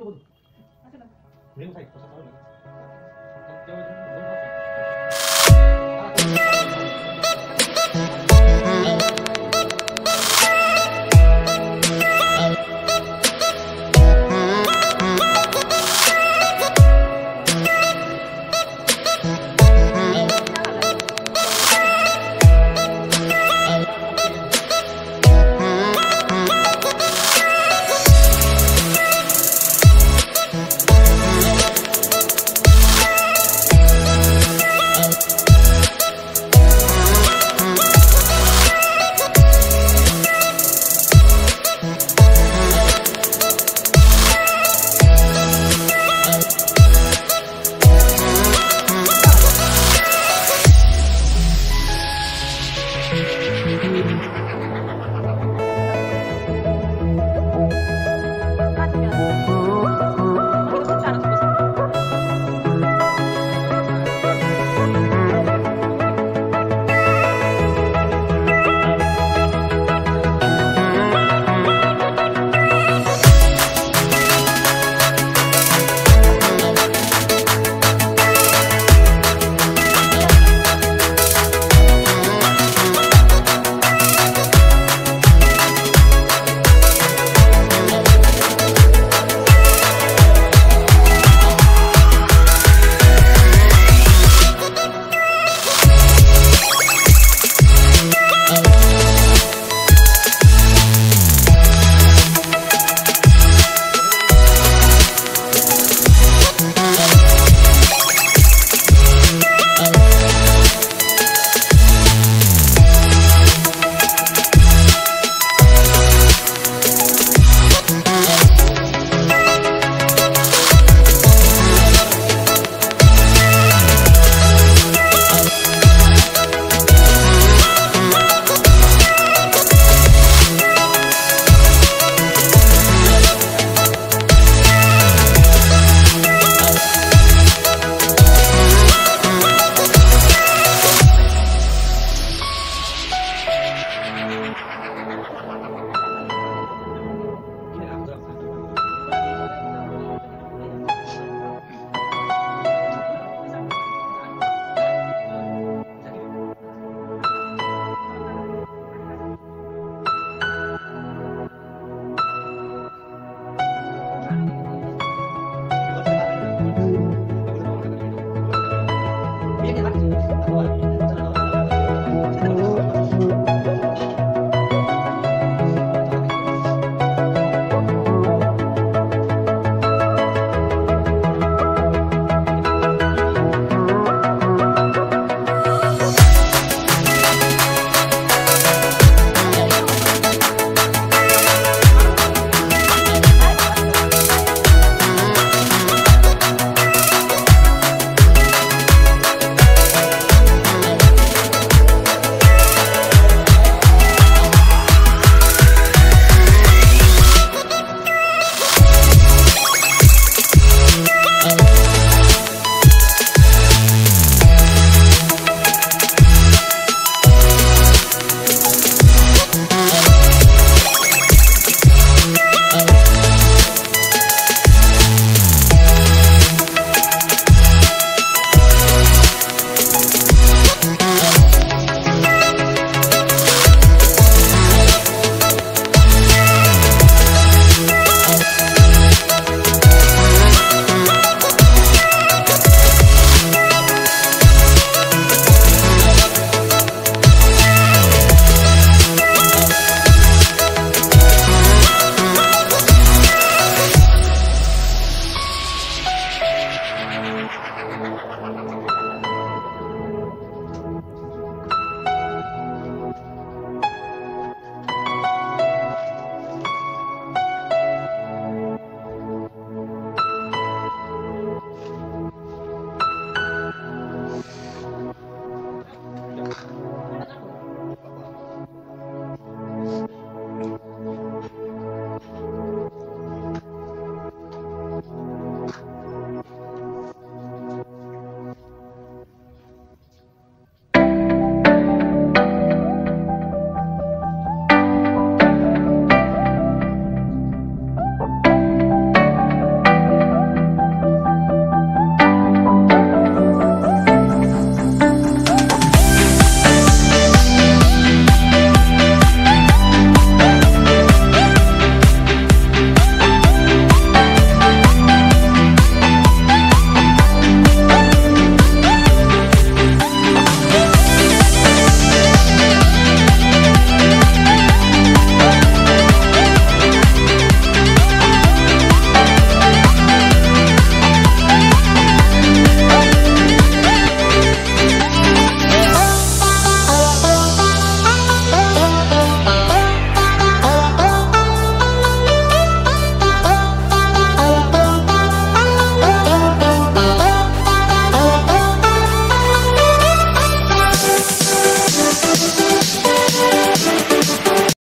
쪽은 사실은 대형사에 더 가까운 거죠.